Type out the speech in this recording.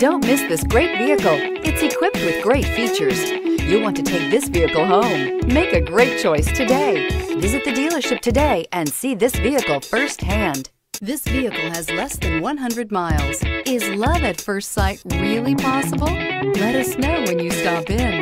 Don't miss this great vehicle. It's equipped with great features. You'll want to take this vehicle home. Make a great choice today. Visit the dealership today and see this vehicle firsthand. This vehicle has less than 100 miles. Is love at first sight really possible? Let us know when you stop in.